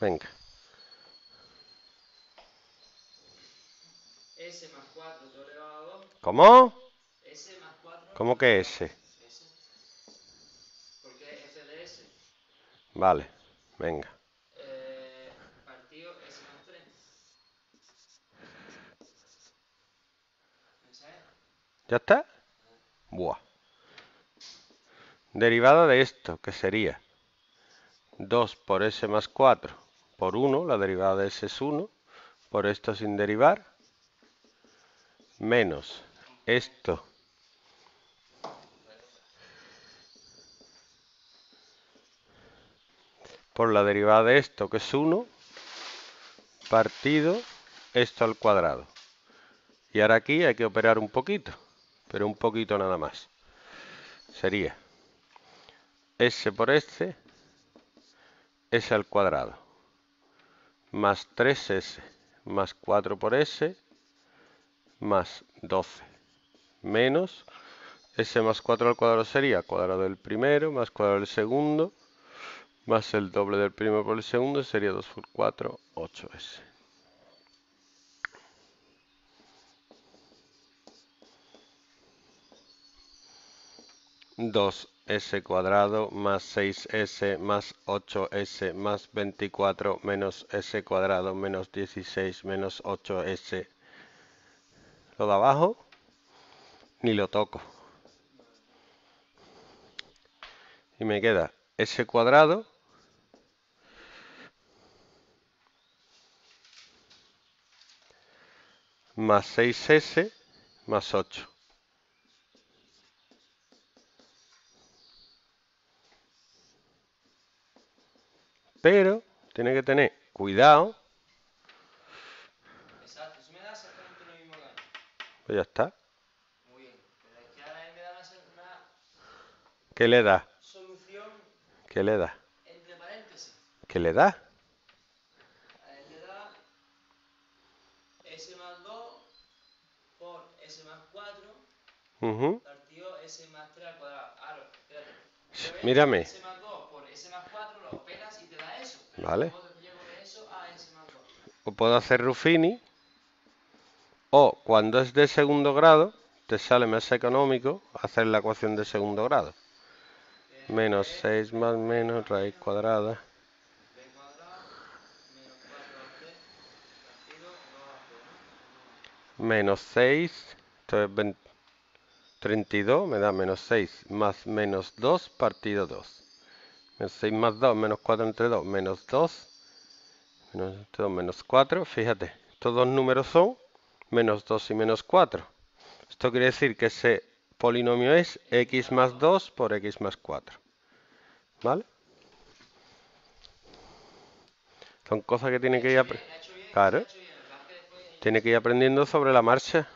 Venga. S más 4 todo elevado a 2. ¿Cómo? S más 4. ¿Cómo que S? S. Porque es f de S. Vale, venga. Eh, partido S más 3. ¿Esa es? ¿Ya está? Buah. Derivada de esto, que sería 2 por s más 4 por 1, la derivada de s es 1, por esto sin derivar, menos esto por la derivada de esto, que es 1, partido esto al cuadrado. Y ahora aquí hay que operar un poquito, pero un poquito nada más. Sería s por s, s al cuadrado, más 3s, más 4 por s, más 12, menos s más 4 al cuadrado sería cuadrado del primero, más cuadrado del segundo, más el doble del primero por el segundo, sería 2 por 4, 8s. 2s cuadrado más 6s más 8s más 24 menos s cuadrado menos 16 menos 8s. Lo de abajo ni lo toco. Y me queda s cuadrado más 6s más 8. Pero tiene que tener cuidado. Exacto, eso me da exactamente lo mismo que. Pues ya está. Muy bien. Pero es que ahora él me da una, una ¿Qué le da? solución ¿Qué le da? entre paréntesis. ¿Qué le da? A él le da S más 2 por S más 4 Ujú. partido S más 3 al cuadrado. Claro, espérate. Mírame. S más 2 por S más 4 lo operas y te da eso. Pero Vale. ¿cómo te llevo de eso a S más 2? O puedo hacer Ruffini. O cuando es de segundo grado, te sale más económico hacer la ecuación de segundo grado. Menos 6 más menos raíz cuadrada. B cuadrado menos 4AC partido 2AC, ¿no? Menos 6. Esto es 20 32. Me da menos 6 más menos 2 partido 2. Menos 6 más 2 menos 4 entre 2. Menos 2. Menos entre 2 menos 4. Fíjate, estos dos números son menos 2 y menos 4. Esto quiere decir que ese polinomio es x más 2 por x más 4. ¿Vale? Son cosas que tiene que ir, apre- Me ha hecho bien, Claro. tiene que ir aprendiendo sobre la marcha.